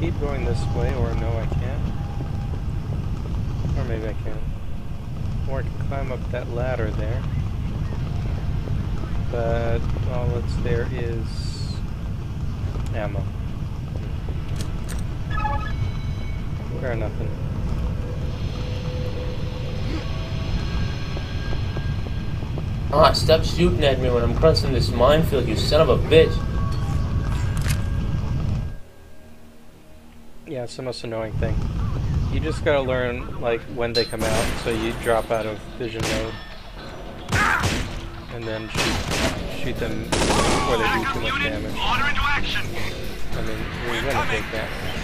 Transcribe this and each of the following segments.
keep going this way, or no, I can't. Or maybe I can. Or I can climb up that ladder there. But all that's there is ammo. Fair nothing. Ah, stop shooting at me when I'm crossing this minefield, you son of a bitch. Yeah, it's the most annoying thing. You just gotta learn, like, when they come out, so you drop out of vision mode. And then shoot, shoot them before they do too much damage. I mean, you're gonna take that.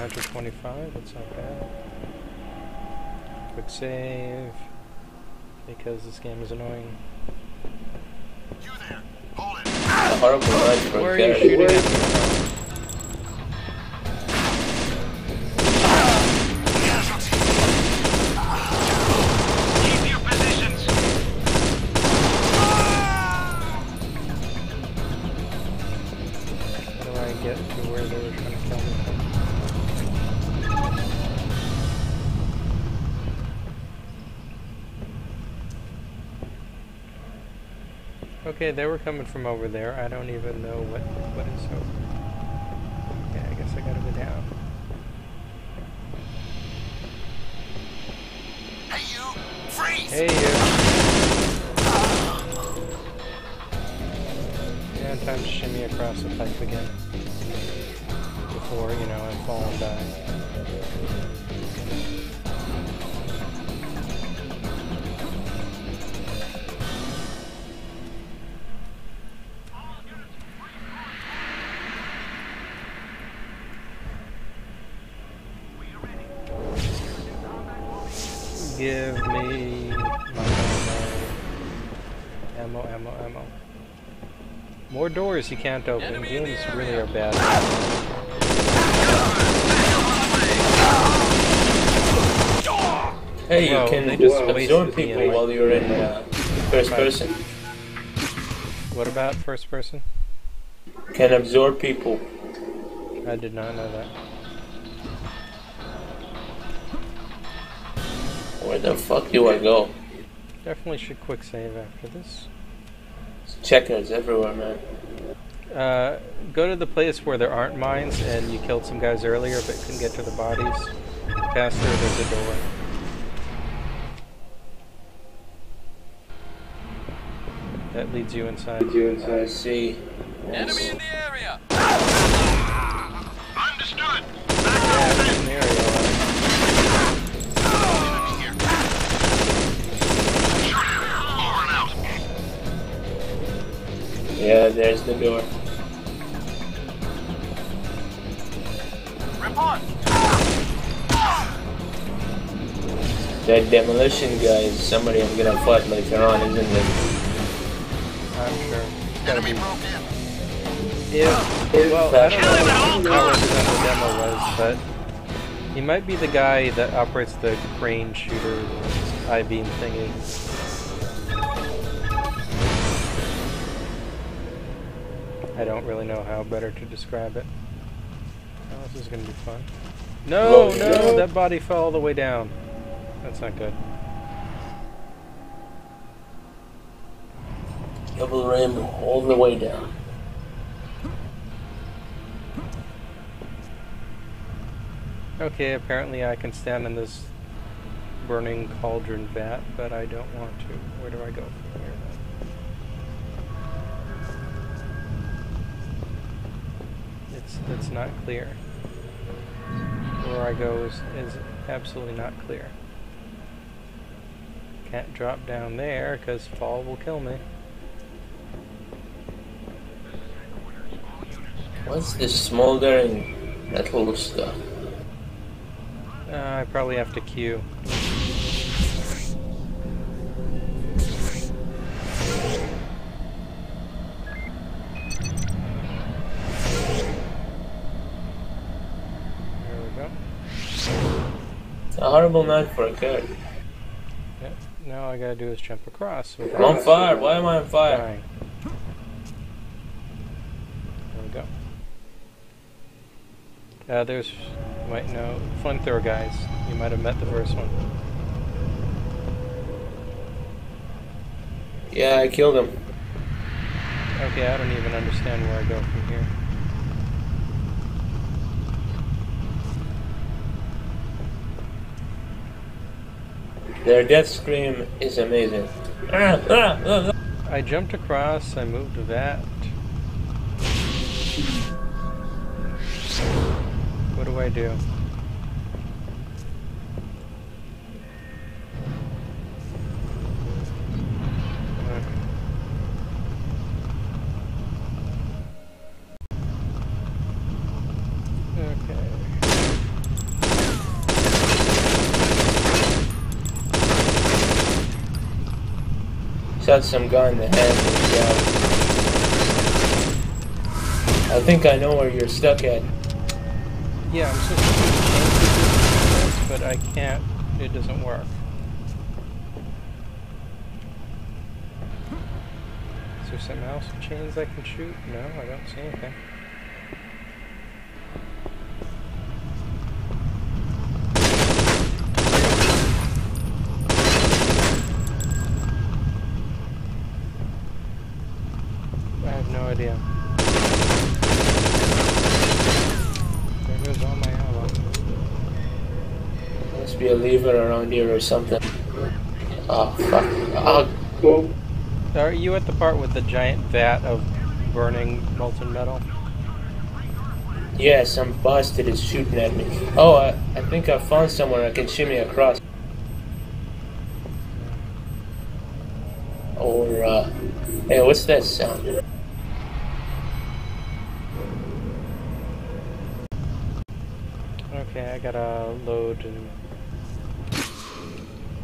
125, that's not bad. Quick save, because this game is annoying. You there. Hold it. A horrible night for Where are you shooting at Okay, they were coming from over there. I don't even know what what is over. Okay, I guess I gotta go down. Hey, you. Freeze. Hey you! Yeah, time to shimmy across the pipe again. Before, you know, I fall and die. Ammo, ammo, ammo, ammo. More doors you can't open. Games really are bad. Hey, you can they just absorb people while you're in uh, first person. What about first person? Can absorb people. I did not know that. Where the fuck do I go? Definitely should quick save after this. Checkers everywhere, man. Uh, go to the place where there aren't mines and you killed some guys earlier but couldn't get to the bodies. Past there, there's a door. That leads you inside. Leads you I see. Enemy in the area! Yeah, there's the door. Rip on. That demolition guy is somebody I'm gonna fight later on, isn't it? I'm sure. Gotta Enemy be. broke in. If, well, I don't know how represent the demo was, but he might be the guy that operates the crane shooter I-beam thingy. I don't really know how better to describe it. Oh, this is gonna be fun. No, no, that body fell all the way down. That's not good. Double rainbow all the way down. Okay, apparently I can stand in this burning cauldron vat, but I don't want to. Where do I go from here then? It's it's not clear. Where I go is, is absolutely not clear. Can't drop down there because fall will kill me. What's this smoldering metal stuff? Uh, I probably have to queue. A horrible night for a cat. Yep. Now all I gotta do is jump across. I'm on fire. Why am I on fire? Dying. There we go. Uh, there's, you might know, flamethrower guys. You might have met the first one. Yeah, I killed him. Okay, I don't even understand where I go from here. Their death scream is amazing. I jumped across, I moved to that. What do I do? Shot some guy in the head. I think I know where you're stuck at. Yeah, I'm supposed to change but I can't. It doesn't work. Is there something else chains I can shoot? No, I don't see anything. I have no idea. There goes all my ammo. Must be a or something. Oh fuck. Oh, Are you at the part with the giant vat of burning molten metal? yeah, some bastard is shooting at me. Oh, I, I think I found somewhere I can shimmy across. Or, uh, hey, what's that sound? Okay, I gotta load and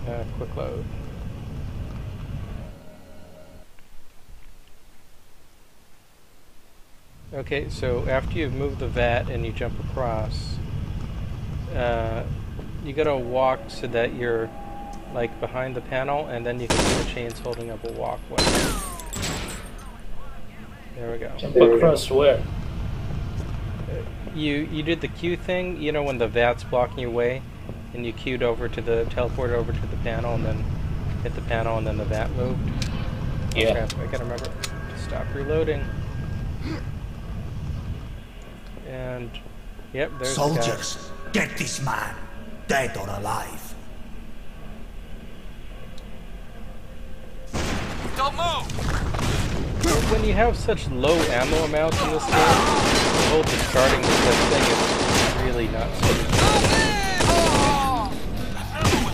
uh, quick load. Okay, so after you've moved the vat and you jump across, uh, you gotta walk so that you're like behind the panel, and then you can see the chains holding up a walkway. There we go. Jump across where? You you did the Q thing, you know, when the vat's blocking your way, and you queued over to the teleport over to the panel, and then hit the panel, and then the vat moved. Yeah. crap, I gotta remember to stop reloading. And yep, there's the guy. Soldiers, get this man, dead or alive. Don't move! When you have such low ammo amounts in this game, the whole discarding of this thing is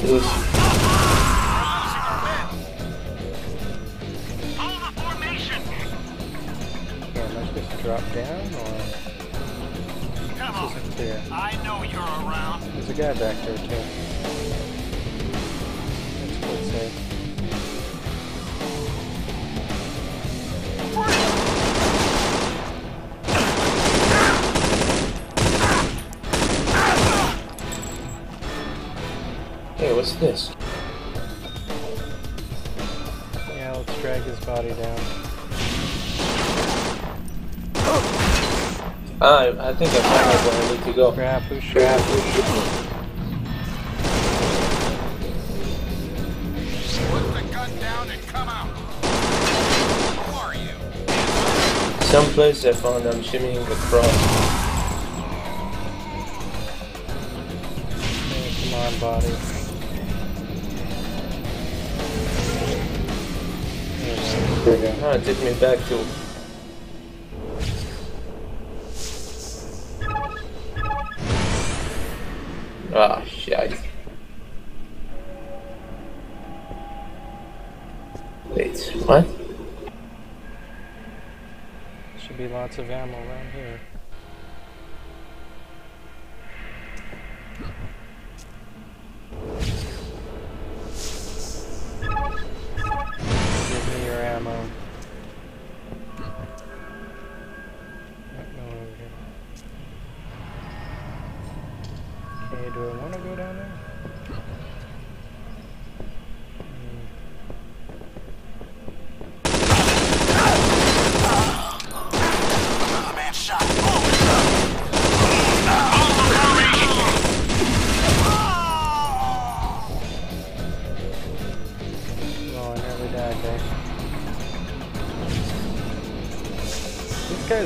The. Yeah, am I supposed to drop down, or Come on. clear? I know you're around. There's a guy back there too. What's this? Yeah, let's drag his body down. Ah, I, I think I found where I need to go. Grab, who's shooting? Put the gun down and come out. Who are you? Someplace I found I'm shimmying across. Hey, come on, body. Ah, it took me back to. Ah, shit. Wait, what? Should be lots of ammo around here.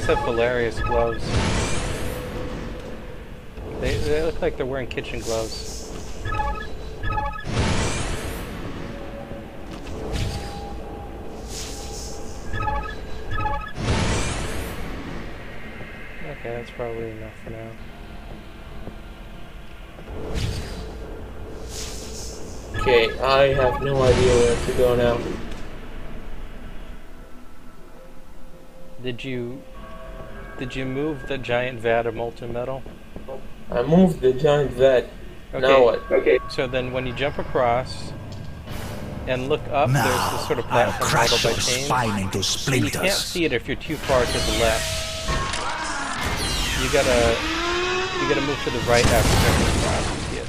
Guys have hilarious gloves. They, they look like they're wearing kitchen gloves. Okay, that's probably enough for now. Okay, I have no idea where to go now. Did you did you move the giant vat of molten metal? I moved the giant vet. Now what? Okay. So then when you jump across and look up, there's this sort of I'll platform crush held by your spine into But you can't see it if you're too far to the left. You gotta you gotta move to the right after jumping across to see it.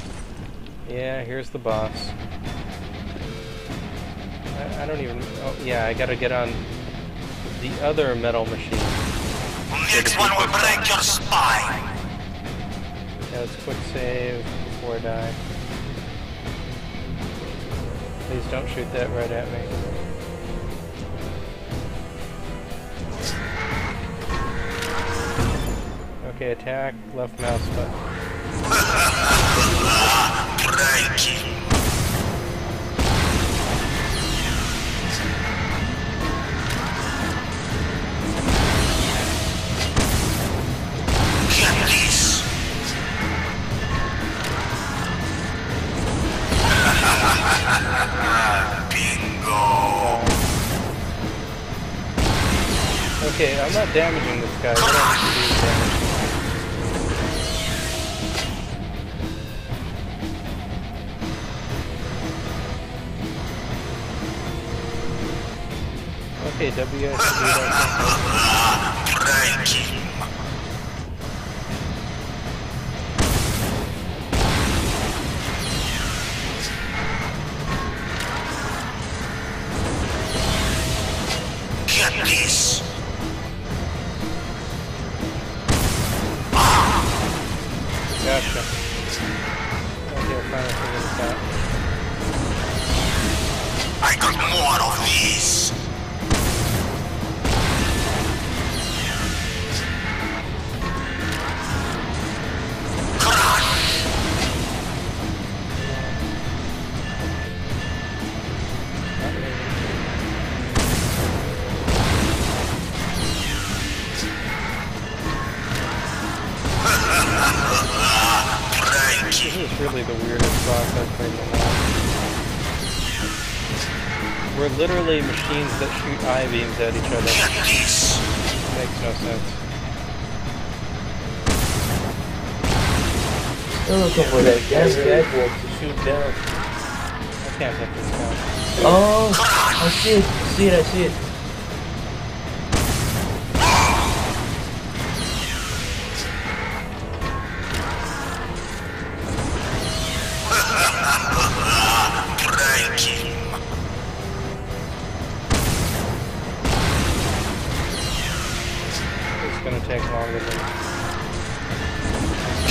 Yeah, here's the boss. I, I don't even oh yeah, I gotta get on the other metal machine. Next one will break your spine. Yeah, let's quick save before I die. Please don't shoot that right at me. Okay, attack, left mouse button. Breaking. I'm not damaging this guy. Do damage? Okay, WSD literally machines that shoot I-beams at each other. Get. Makes no sense. Still looking for that gas wolf to shoot down. I can't hit this guy. Oh, I see it. I see it. I see it. Gonna take longer than.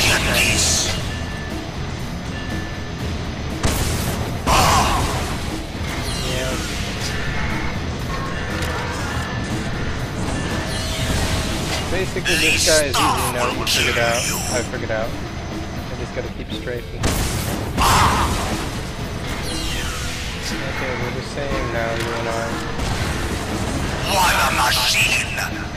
Get this. Yeah. Basically, this guy is easy now. You figured out. I figured out. I just gotta keep strafing. Okay, we're the same now, you and I. What a machine.